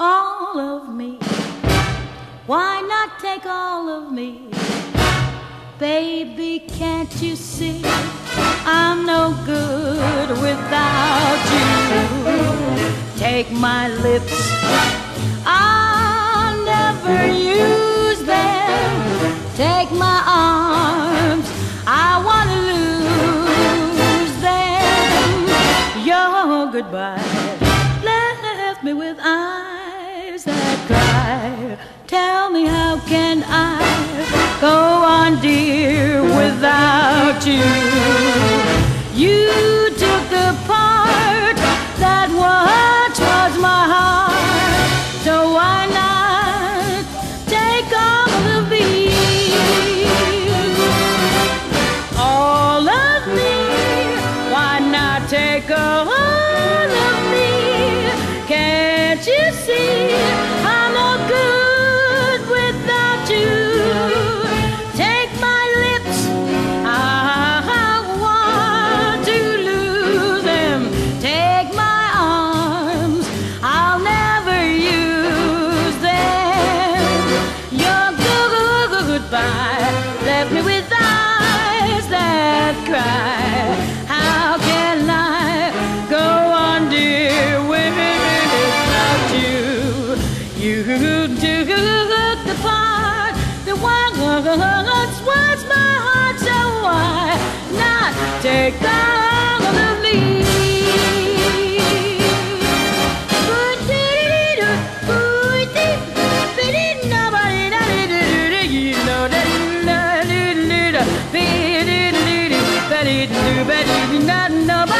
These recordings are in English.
all of me. Why not take all of me? Baby, can't you see I'm no good without you? Take my lips, I'll never use them. Take my arms, I want to lose them. Your goodbye left me with eyes Tell me how can I go on, dear, without? You did do ba did na na do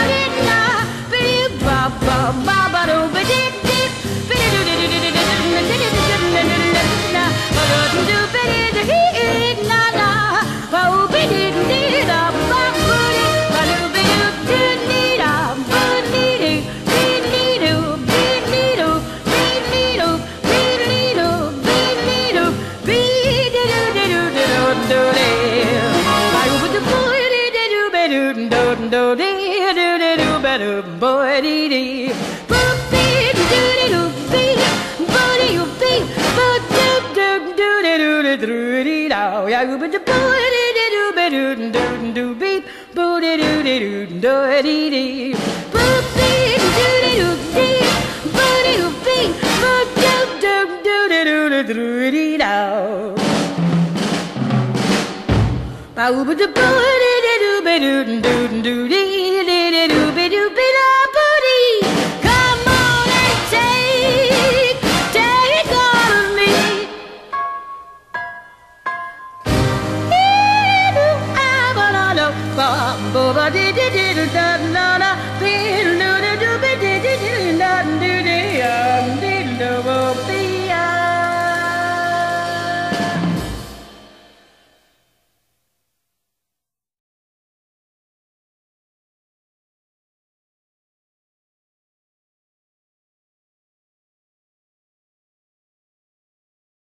Come did it